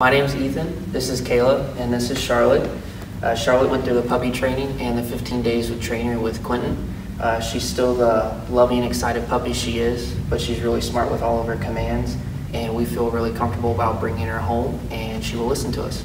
My name is Ethan, this is Kayla, and this is Charlotte. Uh, Charlotte went through the puppy training and the 15 days with trainer with Quentin. Uh, she's still the loving, excited puppy she is, but she's really smart with all of her commands, and we feel really comfortable about bringing her home, and she will listen to us.